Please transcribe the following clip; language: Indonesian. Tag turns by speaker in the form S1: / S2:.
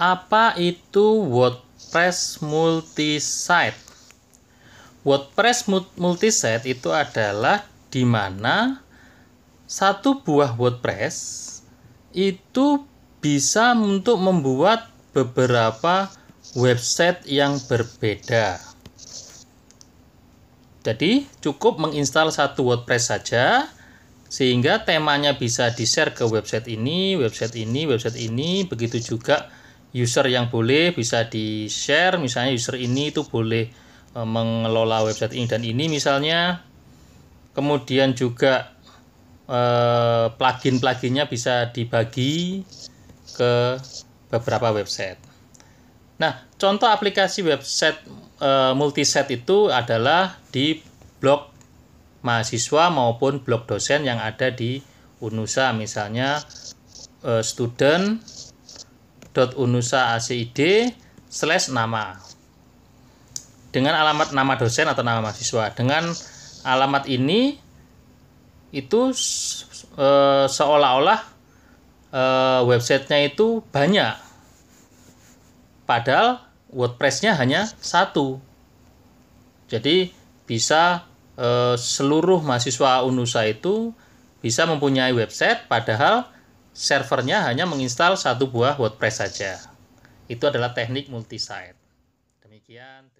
S1: Apa itu WordPress multisite? WordPress multisite itu adalah di mana satu buah WordPress itu bisa untuk membuat beberapa website yang berbeda. Jadi cukup menginstal satu WordPress saja sehingga temanya bisa di-share ke website ini, website ini, website ini, begitu juga user yang boleh bisa di-share. Misalnya user ini itu boleh e, mengelola website ini dan ini misalnya. Kemudian juga e, plugin-pluginnya bisa dibagi ke beberapa website. Nah, contoh aplikasi website e, multiset itu adalah di blog mahasiswa maupun blog dosen yang ada di UNUSA. Misalnya student .unusa.acid slash nama. Dengan alamat nama dosen atau nama mahasiswa. Dengan alamat ini itu e, seolah-olah e, websitenya itu banyak. Padahal WordPressnya hanya satu. Jadi bisa e, seluruh mahasiswa UNUSA itu bisa mempunyai website padahal servernya hanya menginstal satu buah WordPress saja. Itu adalah teknik multi-site. Demikian.